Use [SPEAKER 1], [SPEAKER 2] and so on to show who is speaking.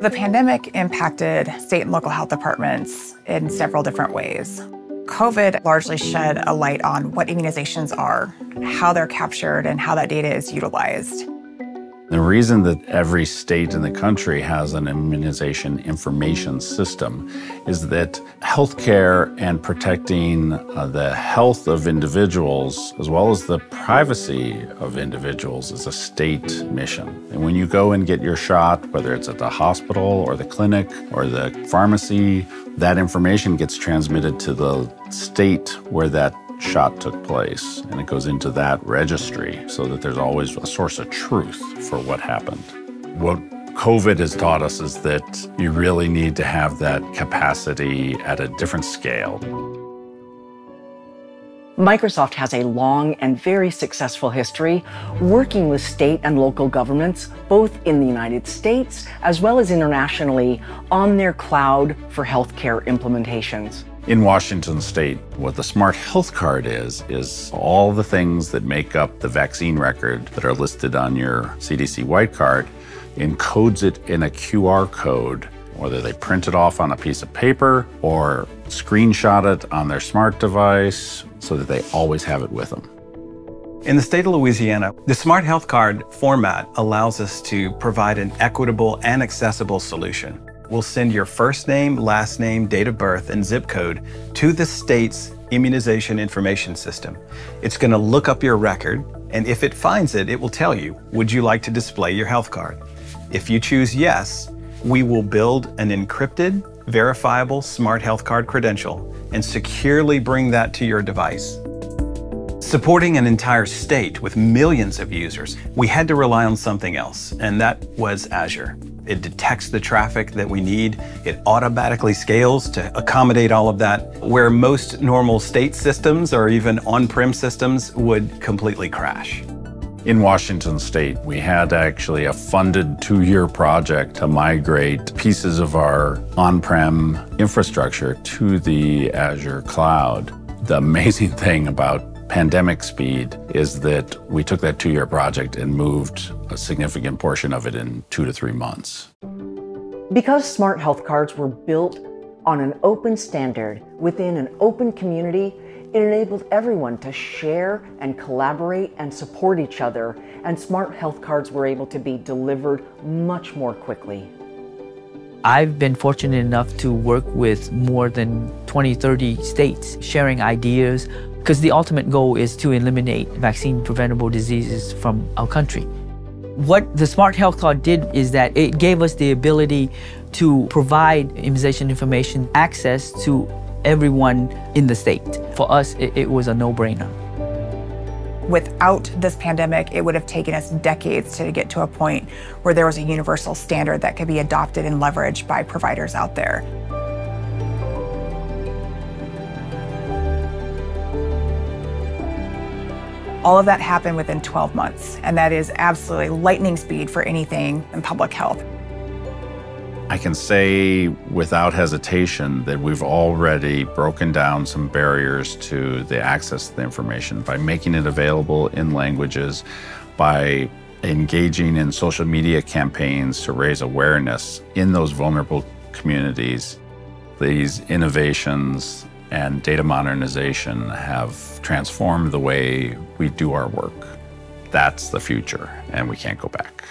[SPEAKER 1] The pandemic impacted state and local health departments in several different ways. COVID largely shed a light on what immunizations are, how they're captured, and how that data is utilized.
[SPEAKER 2] The reason that every state in the country has an immunization information system is that healthcare and protecting uh, the health of individuals, as well as the privacy of individuals, is a state mission. And when you go and get your shot, whether it's at the hospital or the clinic or the pharmacy, that information gets transmitted to the state where that shot took place, and it goes into that registry so that there's always a source of truth for what happened. What COVID has taught us is that you really need to have that capacity at a different scale.
[SPEAKER 3] Microsoft has a long and very successful history working with state and local governments, both in the United States as well as internationally, on their cloud for healthcare implementations.
[SPEAKER 2] In Washington state, what the Smart Health Card is, is all the things that make up the vaccine record that are listed on your CDC white card, encodes it in a QR code, whether they print it off on a piece of paper or screenshot it on their smart device so that they always have it with them.
[SPEAKER 4] In the state of Louisiana, the Smart Health Card format allows us to provide an equitable and accessible solution will send your first name, last name, date of birth, and zip code to the state's immunization information system. It's going to look up your record, and if it finds it, it will tell you, would you like to display your health card? If you choose yes, we will build an encrypted, verifiable smart health card credential and securely bring that to your device. Supporting an entire state with millions of users, we had to rely on something else, and that was Azure. It detects the traffic that we need. It automatically scales to accommodate all of that, where most normal state systems or even on-prem systems would completely crash.
[SPEAKER 2] In Washington state, we had actually a funded two-year project to migrate pieces of our on-prem infrastructure to the Azure cloud. The amazing thing about pandemic speed is that we took that two year project and moved a significant portion of it in two to three months.
[SPEAKER 3] Because smart health cards were built on an open standard within an open community, it enabled everyone to share and collaborate and support each other, and smart health cards were able to be delivered much more quickly.
[SPEAKER 5] I've been fortunate enough to work with more than 20, 30 states, sharing ideas, because the ultimate goal is to eliminate vaccine preventable diseases from our country. What the Smart Health Card did is that it gave us the ability to provide immunization information access to everyone in the state. For us, it, it was a no-brainer.
[SPEAKER 1] Without this pandemic, it would have taken us decades to get to a point where there was a universal standard that could be adopted and leveraged by providers out there. All of that happened within 12 months, and that is absolutely lightning speed for anything in public health.
[SPEAKER 2] I can say without hesitation that we've already broken down some barriers to the access to the information by making it available in languages, by engaging in social media campaigns to raise awareness in those vulnerable communities. These innovations and data modernization have transformed the way we do our work. That's the future, and we can't go back.